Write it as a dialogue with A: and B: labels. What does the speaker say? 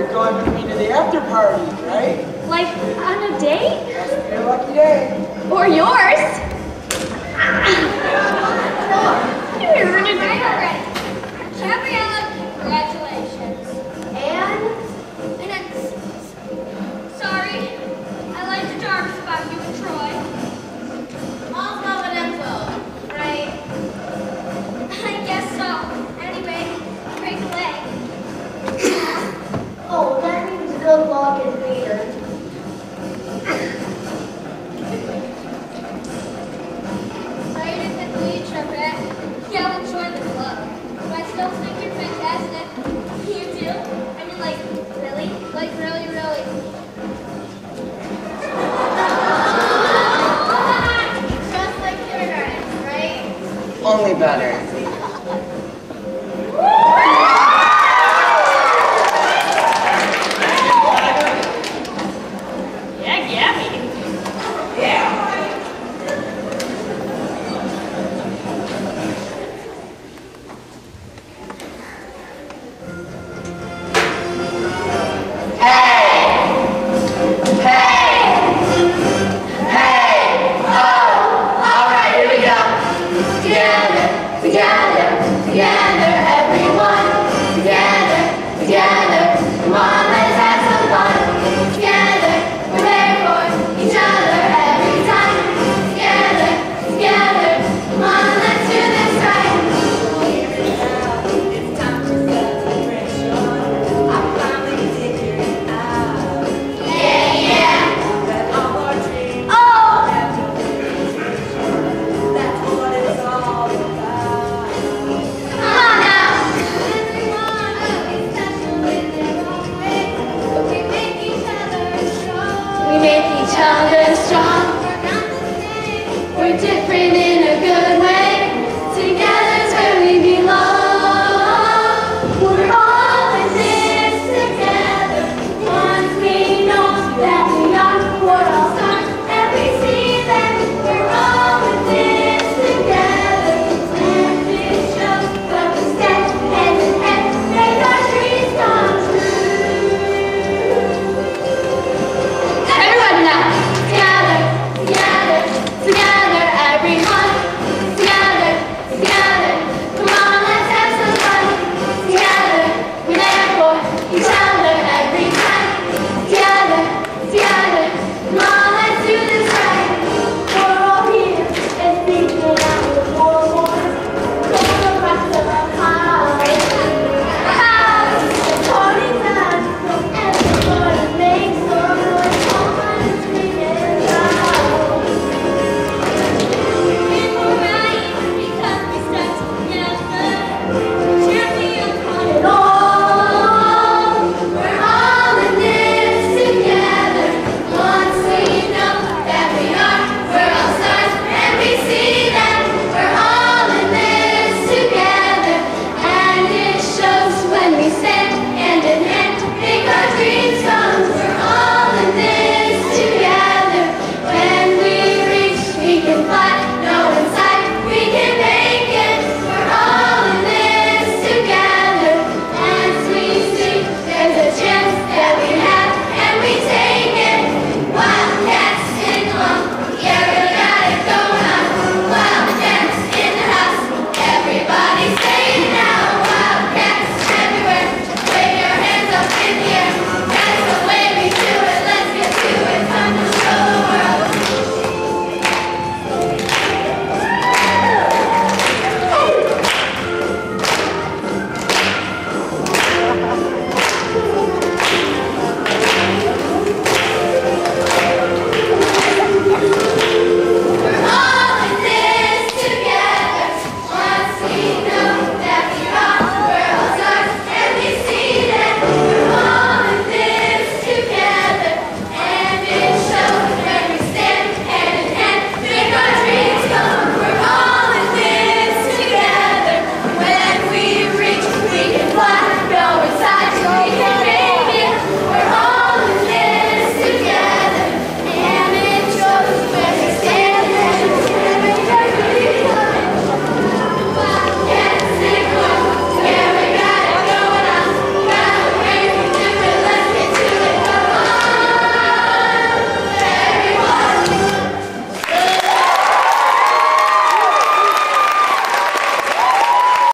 A: you're going with me to the after party, right?
B: Like, on a date?
A: Your lucky day.
B: Or you.
C: only better.